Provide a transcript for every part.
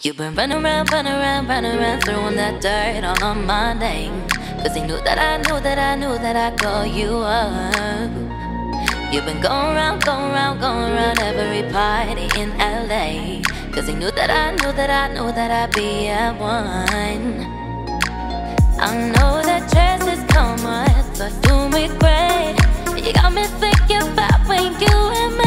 You've been running around, running around, running around, throwing that dirt all on my name. Cause he knew that I knew that I knew that I'd call you up. You've been going around, going around, going around every party in LA. Cause he knew that I knew that I knew that I'd be at one. I know that dresses come do perfume great. You got me thinking about when you and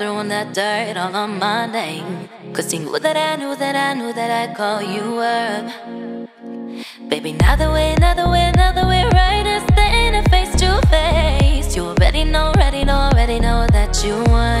throwing that dirt all on my name. Cause you knew that I knew that I knew that I'd call you up. Baby, now now that we're, now that we're right and standing face to face, you already know, already know, already know that you won.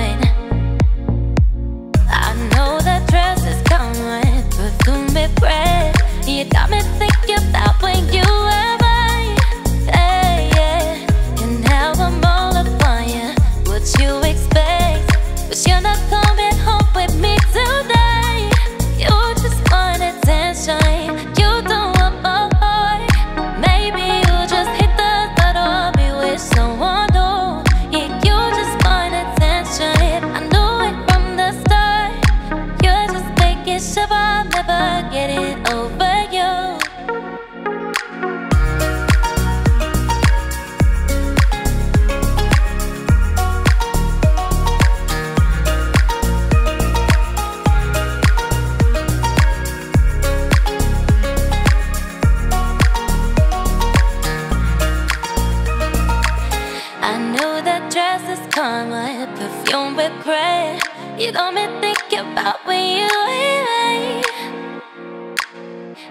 You got me thinking about when you leave.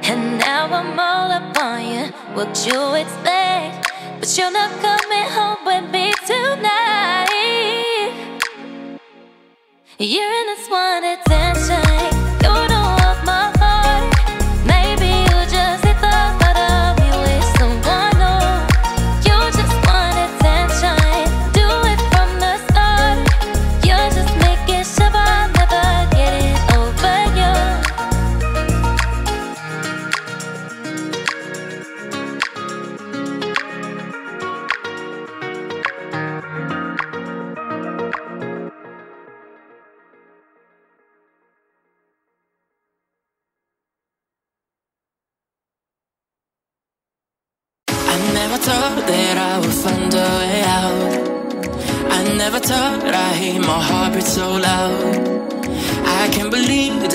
And now I'm all upon you. What you expect? But you're not coming home with me tonight. You're in this one attention.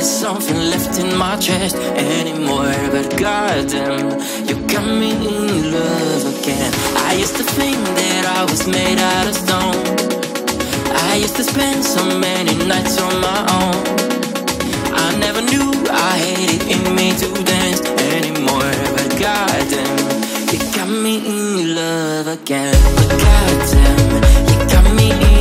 Something left in my chest anymore. But goddamn, you got me in love again. I used to think that I was made out of stone. I used to spend so many nights on my own. I never knew I had it in me to dance anymore. But goddamn, you got me in love again. But goddamn, you got me in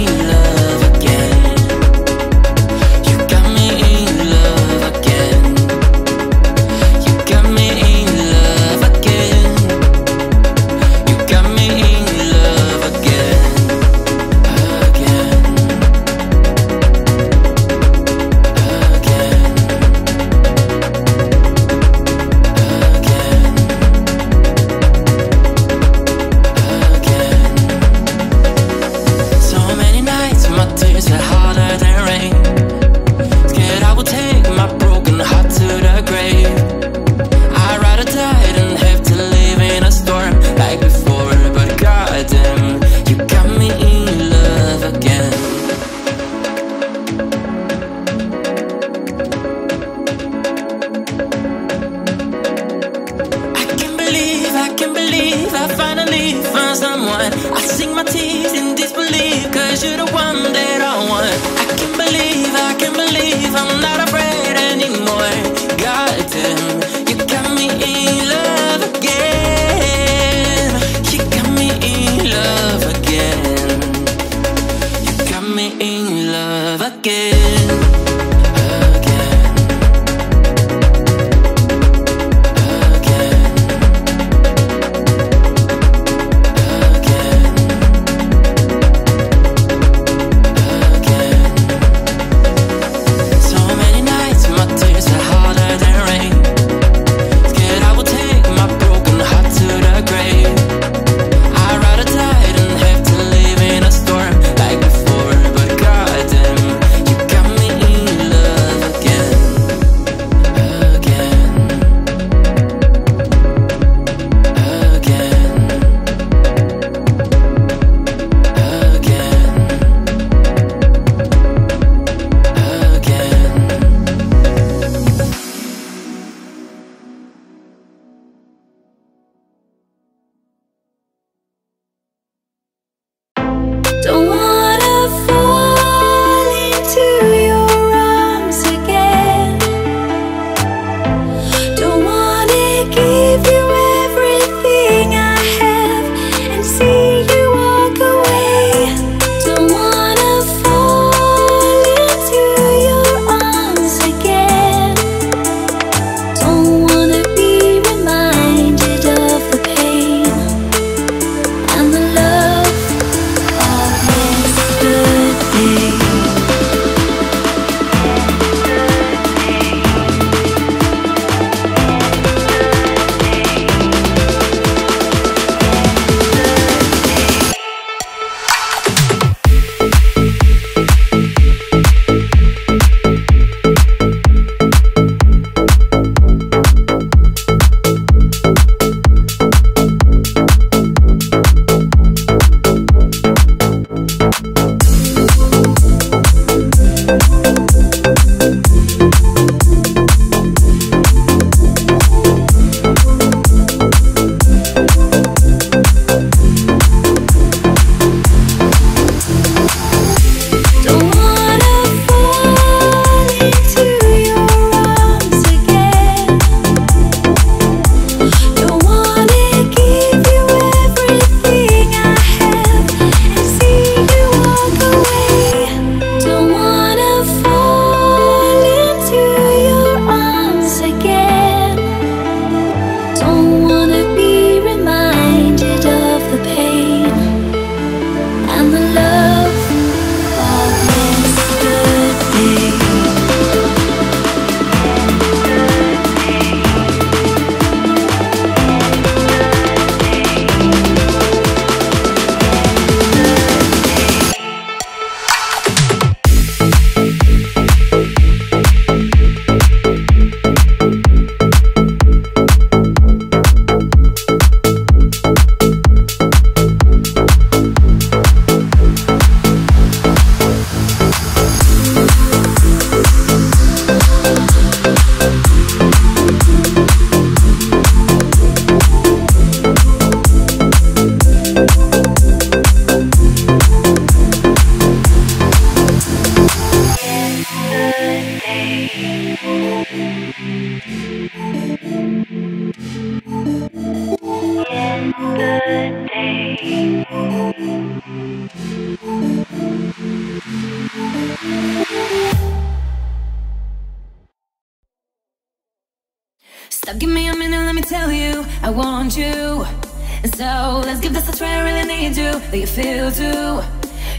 that you feel too.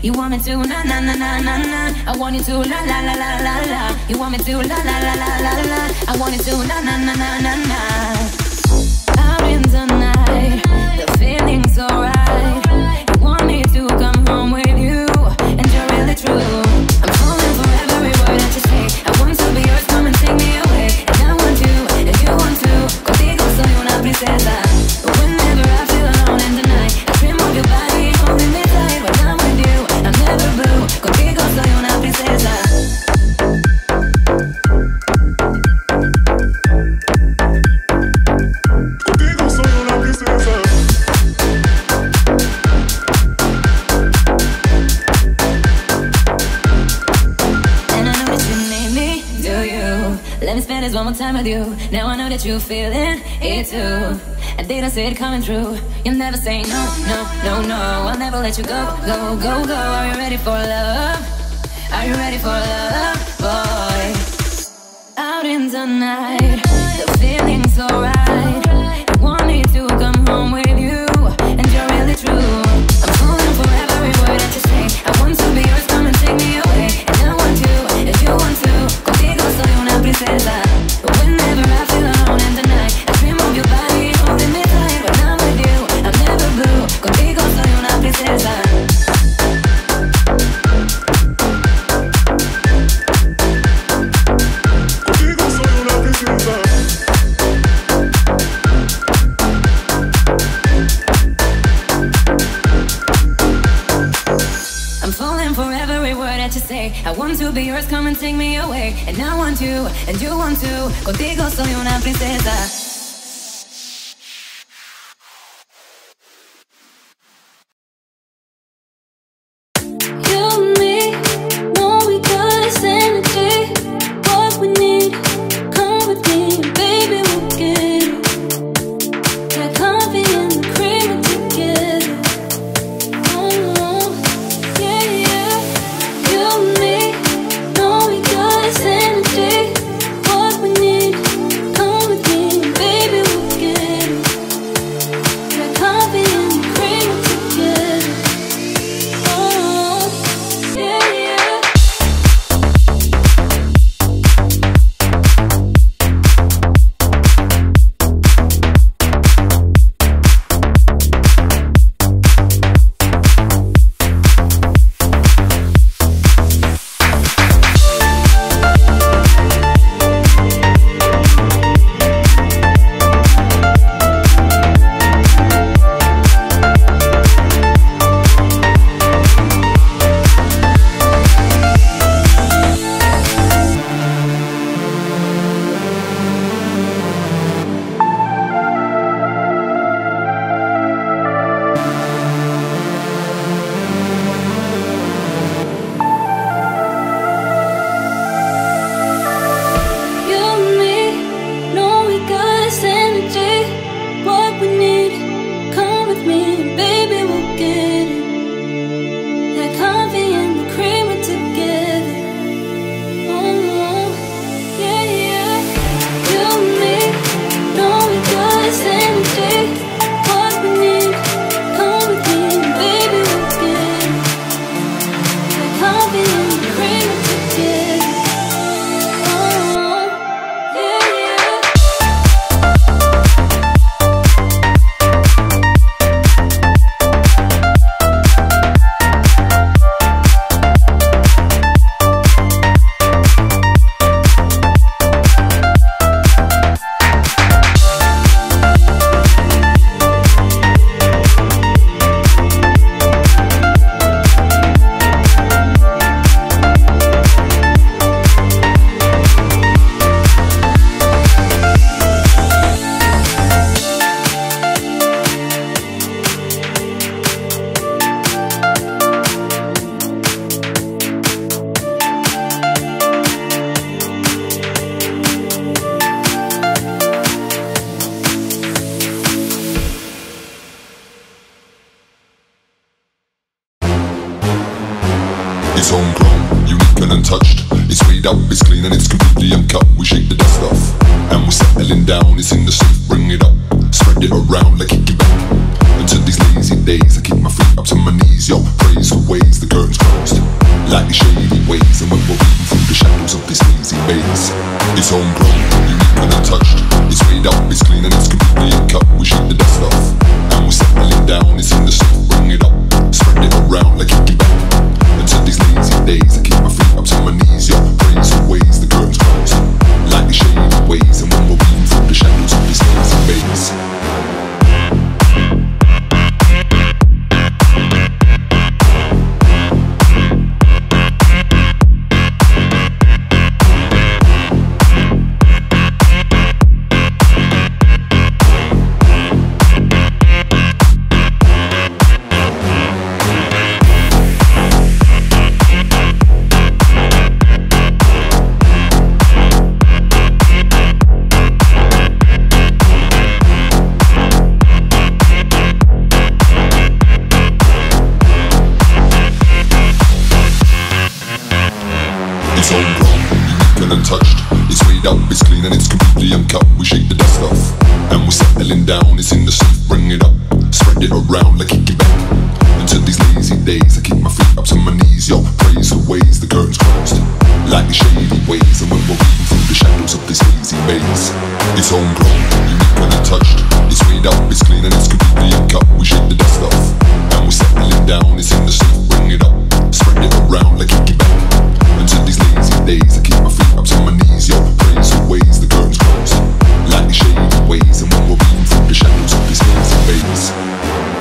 You want me to na na na na na na. I want you to la la la la la la. You want me to la la la la la la. I want you to na na na na na na. one more time with you. Now I know that you're feeling it too. I didn't see it coming through. You'll never say no, no, no, no. I'll never let you go, go, go, go. Are you ready for love? Are you ready for love, boy? Out in the night, the feeling's alright. want two, be yours, come and take me away. And I want you, and you want to. Contigo soy una princesa. It's homegrown, unique and untouched. It's weighed up, it's clean and it's completely uncut. We shake the dust off, and we're settling down. It's in the safe, bring it up, spread it around like it back. Until these lazy days, I keep my feet up to my knees, yo. Praise the ways, the curtains closed. Like the shady ways, and when we're reading through the shadows of this lazy maze. It's homegrown, unique and untouched. It's weighed up, it's clean and it's completely uncut. We shake the dust off, and we're settling down. It's in the safe, bring it up, spread it around like it back. Until these lazy days, ways And when we're weaving through the shadows of this hazy maze It's homegrown, unique when untouched. It's weighed up, it's clean and it's completely uncut We shake the dust off, and we settle it down. It's in the safe, bring it up, spread it around like it back. Until these lazy days, I keep my feet up to my knees Yo, crazy ways, the curtains close. Lightly shaded ways, and when we're weaving through the shadows of this hazy maze